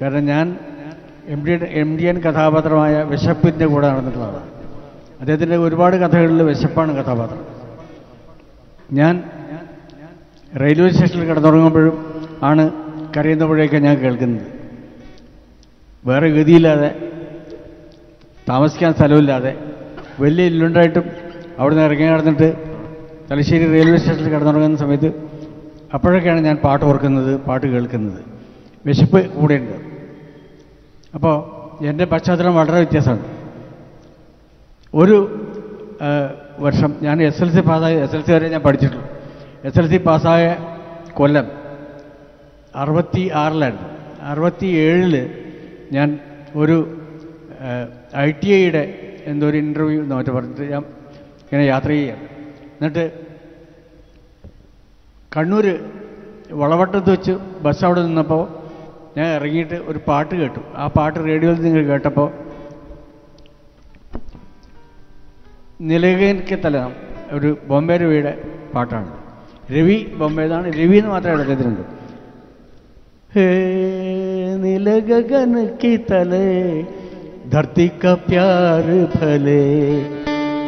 കാരണം ഞാൻ M D M D N കഥാപാത്രമായ വിശപ്പിന്റെ കൂടെ നടന്നിട്ടുള്ളതാണ്. അദ്ദേഹത്തിന്റെ ഒരുപാട് കഥകളിൽ വിശപ്പാണ് കഥാപാത്രം. ഞാൻ റെയിൽവേ സ്റ്റേഷനിൽ കിടന്നുറങ്ങുമ്പോഴും ആണ് കരയുന്നപ്പോഴേക്ക് ഞാൻ കേൾക്കുന്നത്. വേറെ ഗതിയില്ലാതെ താമസിക്കാൻ സ്ഥലമില്ലാതെ വലിയ ഇല്ലുണ്ടായിട്ടും അവിടെ നിന്ന് ഇറങ്ങി നടന്നിട്ട് തലശ്ശേരി റെയിൽവേ സ്റ്റേഷനിൽ കിടന്നുറങ്ങുന്ന സമയത്ത് അപ്പോഴൊക്കെയാണ് ഞാൻ പാട്ട് ഓർക്കുന്നത് പാട്ട് കേൾക്കുന്നത്. വിശപ്പ് കൂടെയുണ്ട്. അപ്പോൾ എന്റെ പശ്ചാത്തലം വളരെ വ്യത്യാസമാണ്. ഒരു വർഷം ഞാൻ എസ് എൽ സി പാസ്സായ എസ് എൽ സി വരെ ഞാൻ പഠിച്ചിട്ടുള്ളൂ. എസ് എൽ സി പാസ്സായ കൊല്ലം അറുപത്തി ആറിലായിരുന്നു അറുപത്തി ഏഴിൽ ഞാൻ ഒരു ഐ ടി ഐയുടെ എന്തോ ഒരു ഇന്റർവ്യൂ എന്ന് മറ്റേ പറഞ്ഞിട്ട് ഞാൻ ഇങ്ങനെ യാത്ര ചെയ്യാം എന്നിട്ട് കണ്ണൂർ വളവട്ടത്ത് വെച്ച് ബസ് അവിടെ നിന്നപ്പോൾ ഞാൻ ഇറങ്ങിയിട്ട് ഒരു പാട്ട് കേട്ടു ആ പാട്ട് റേഡിയോയിൽ നിങ്ങൾ കേട്ടപ്പോൾ നിലകേക്ക് തല ഒരു ബോംബെ രവിയുടെ പാട്ടാണ് രവി ബോംബെതാണ് രവി എന്ന് മാത്രമേ അദ്ദേഹത്തിനുണ്ട് हे नील गगन की तले धरती का प्यार भले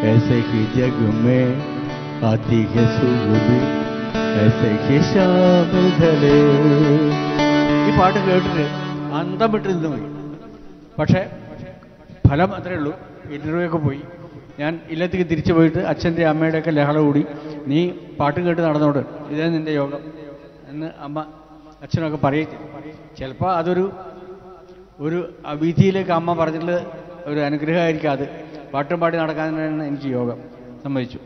ऐसे ही जग में आती है सुबह ऐसे ही शाम ढले ഈ പാട്ട് കേട്ടിട്ട് അന്തം വിട്ട് നിന്ന് പോയി പക്ഷേ ഫലം അത്രേ ഉള്ളൂ. ഇന്റർവ്യൂ ഒക്കെ പോയി. ഞാൻ ഇല്ലത്തേക്ക് തിരിച്ചു പോയിട്ട് അച്ഛന്റെ അമ്മയുടെയൊക്കെ ലഹള കൂടി നീ പാട്ട് കേട്ട് നടന്നോട് ഇതേ നിന്റെ യോഗം എന്ന് അമ്മ അച്ഛനൊക്കെ പറയും ചിലപ്പോൾ അതൊരു ഒരു വിധിയിലേക്ക് അമ്മ പറഞ്ഞിട്ടുള്ള ഒരു അനുഗ്രഹമായിരിക്കും അത്. പാട്ടും പാടി നടക്കാനാണ് എനിക്ക് യോഗം സമ്മതിച്ചു.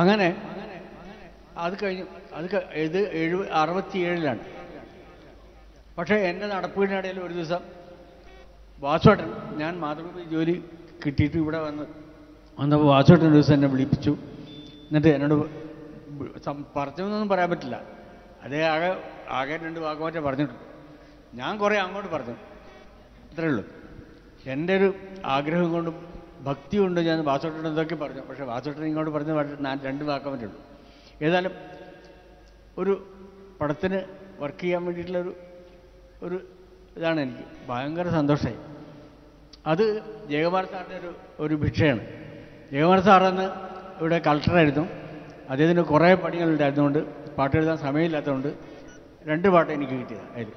അങ്ങനെ അത് കഴിഞ്ഞു അത് ഇത് എഴുപ അറുപത്തിയേഴിലാണ്. പക്ഷേ എന്റെ നടപ്പുവിനിടയിൽ ഒരു ദിവസം വാസുവേട്ടൻ ഞാൻ മാതൃഭൂമി ജോലി കിട്ടിയിട്ട് ഇവിടെ വന്ന് വന്നപ്പോൾ വാസുവേട്ടൻ ഒരു ദിവസം എന്നെ വിളിപ്പിച്ചു. എന്നിട്ട് എന്നോട് പറഞ്ഞതെന്നൊന്നും പറയാൻ പറ്റില്ല. അതേ ആകെ ആകെ രണ്ട് വാക്കുമാറ്റേ പറഞ്ഞിട്ടുണ്ട്. ഞാൻ കുറേ അങ്ങോട്ട് പറഞ്ഞു. ഇത്രയേ ഉള്ളൂ. എന്റെ ഒരു ആഗ്രഹം കൊണ്ടും ഭക്തി കൊണ്ടും ഞാൻ വാസുവേട്ടൻ എന്തൊക്കെ പറഞ്ഞു. പക്ഷേ വാസുവേട്ടൻ ഇങ്ങോട്ട് പറഞ്ഞ ഞാൻ രണ്ട് വാക്കാൻ പറ്റുള്ളൂ ഏതായാലും ഒരു പടത്തിന് വർക്ക് ചെയ്യാൻ വേണ്ടിയിട്ടുള്ളൊരു ഒരു ഇതാണ് എനിക്ക് ഭയങ്കര സന്തോഷമായി അത് ജയകുമാർ സാറിന്റെ ഒരു ഒരു ഭിക്ഷയാണ്. ജയകുമാർ സാറെന്ന് ഇവിടെ കളക്ടറായിരുന്നു അദ്ദേഹത്തിന് കുറേ പണികളുണ്ടായിരുന്നുകൊണ്ട് പാട്ട് എഴുതാൻ സമയമില്ലാത്തതുകൊണ്ട് രണ്ട് പാട്ട് എനിക്ക് കിട്ടിയത് അതിൽ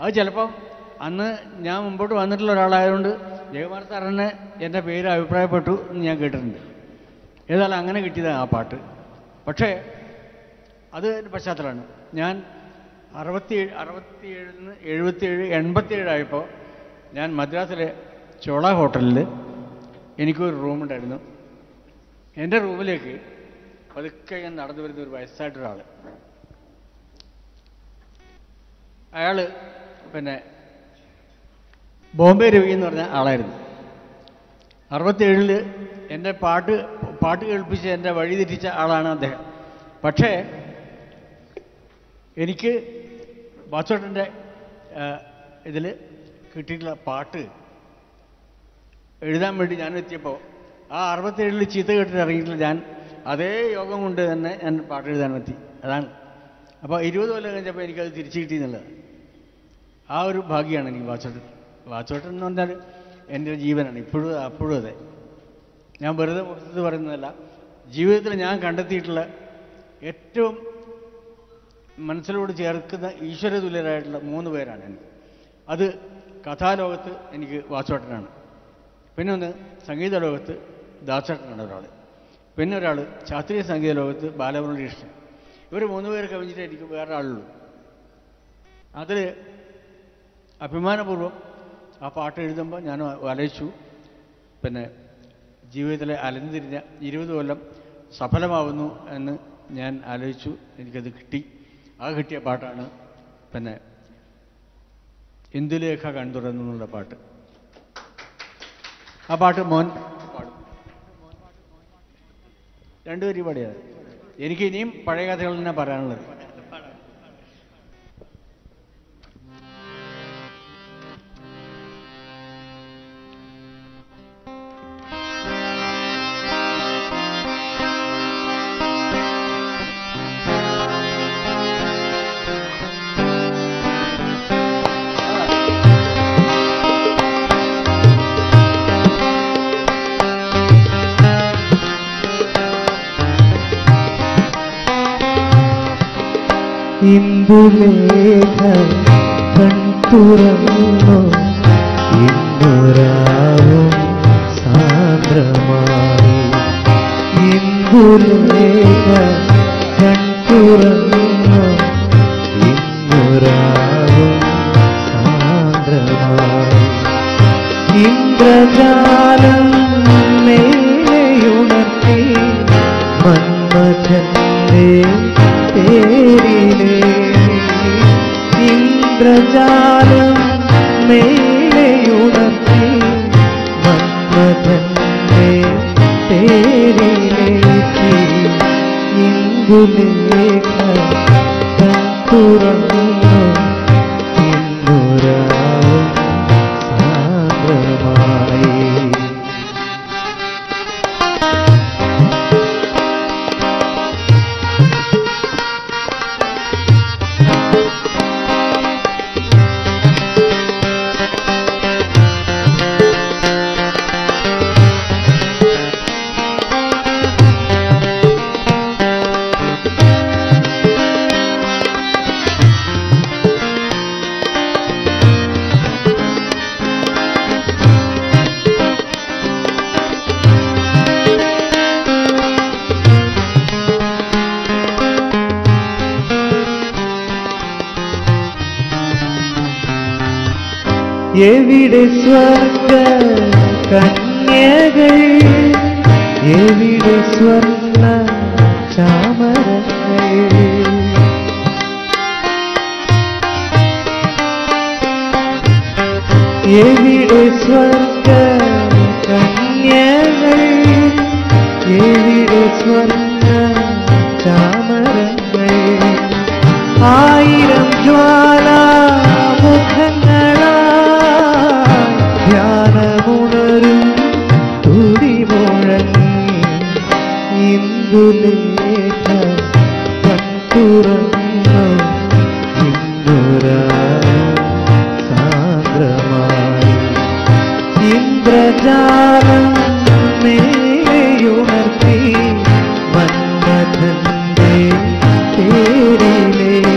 അത് ചിലപ്പം അന്ന് ഞാൻ മുമ്പോട്ട് വന്നിട്ടുള്ള ഒരാളായതുകൊണ്ട് ജയകുമാർ സാറിന് എന്റെ പേര് അഭിപ്രായപ്പെട്ടു എന്ന് ഞാൻ കേട്ടിട്ടുണ്ട്. ഏതായാലും അങ്ങനെ കിട്ടിയതാണ് ആ പാട്ട്. പക്ഷേ അത് പശ്ചാത്തലമാണ്. ഞാൻ അറുപത്തി അറുപത്തിയേഴിൽ നിന്ന് എഴുപത്തിയേഴ് എൺപത്തിയേഴായപ്പോൾ ഞാൻ മദ്രാസിലെ ചോള ഹോട്ടലിൽ എനിക്കൊരു റൂമുണ്ടായിരുന്നു. എന്റെ റൂമിലേക്ക് പതുക്കെ ഞാൻ നടന്നു വരുന്ന ഒരു വയസ്സായിട്ടൊരാൾ അയാൾ പിന്നെ ബോംബെ രവി എന്ന് പറഞ്ഞ ആളായിരുന്നു. അറുപത്തേഴിൽ എന്റെ പാട്ട് പാട്ട് കേൾപ്പിച്ച് എന്റെ വഴി തെറ്റിച്ച ആളാണ് അദ്ദേഹം. പക്ഷേ എനിക്ക് ബാച്ചോട്ടന്റെ ഇതിൽ കിട്ടിയിട്ടുള്ള പാട്ട് എഴുതാൻ വേണ്ടി ഞാൻ എത്തിയപ്പോൾ ആ അറുപത്തേഴിൽ ചീത്ത കേട്ടിട്ട് ഇറങ്ങിയിട്ടുള്ള ഞാൻ അതേ യോഗം കൊണ്ട് തന്നെ ഞാൻ പാട്ട് എഴുതാൻ എത്തി അതാണ്. അപ്പോൾ ഇരുപത് കൊല്ലം കഴിഞ്ഞപ്പോൾ എനിക്കത് തിരിച്ചു കിട്ടി എന്നുള്ളത് ആ ഒരു ഭാഗ്യമാണ് എനിക്ക് വാച്ചോട്ടൻ വാച്ചോട്ടൻ എന്ന് പറഞ്ഞാൽ എന്റെ ജീവനാണ്. ഇപ്പോഴും അപ്പോഴും അതെ. ഞാൻ വെറുതെ പുറത്ത് പറയുന്നതല്ല. ജീവിതത്തിൽ ഞാൻ കണ്ടെത്തിയിട്ടുള്ള ഏറ്റവും മനസ്സിലോട് ചേർക്കുന്ന ഈശ്വര തുല്യരായിട്ടുള്ള മൂന്ന് പേരാണ് എനിക്ക് അത് കഥാലോകത്ത് എനിക്ക് വാച്ചോട്ടനാണ് പിന്നെ ഒന്ന് സംഗീത ലോകത്ത് ദാസേട്ടനാണ് ഒരാൾ പിന്നെ ഒരാൾ ശാസ്ത്രീയ സംഗീത ലോകത്ത് ബാലമുരളീകൃഷ്ണൻ ഇവർ മൂന്ന് പേരെ കവിഞ്ഞിട്ട് എനിക്ക് വേറെ ആളുള്ളൂ അതിൽ അഭിമാനപൂർവം ആ പാട്ട് എഴുതുമ്പോൾ ഞാൻ ആലോചിച്ചു. പിന്നെ ജീവിതത്തിലെ അലഞ്ഞിരിഞ്ഞ ഇരുപത് കൊല്ലം സഫലമാവുന്നു എന്ന് ഞാൻ ആലോചിച്ചു. എനിക്കത് കിട്ടി. ആ കിട്ടിയ പാട്ടാണ് പിന്നെ ഇന്ദുലേഖ കൺതുറന്നു എന്നുള്ള പാട്ട്. ആ പാട്ട് മോൻ പാടും. രണ്ടുപേരും പാടിയത് എനിക്ക് ഇനിയും പഴയ കഥകൾ തന്നെ പറയാനുള്ളത് ും. ഇന്ദുലേഖ കൺ തുറന്നു. ഇന്നുരാവും സാന്ദ്രമായി. ഇന്ദുലേഖ കൺ പേരിലെ ഇന്ദ്രജാലം മേലെയുണർത്തി മന്മഥന്റെ പേരിലേക്ക് ഇന്ദുലേഖ തുറന്നു. എവിടെ സ്വർഗ കന്യകൾ എവിടെ സ്വർണ്ണ ചാമരങ്ങൾ എവിടെ സ്വർഗ കന്യകൾ എവിടെ സ്വർണ്ണ ചാമരങ്ങൾ तेरे लिए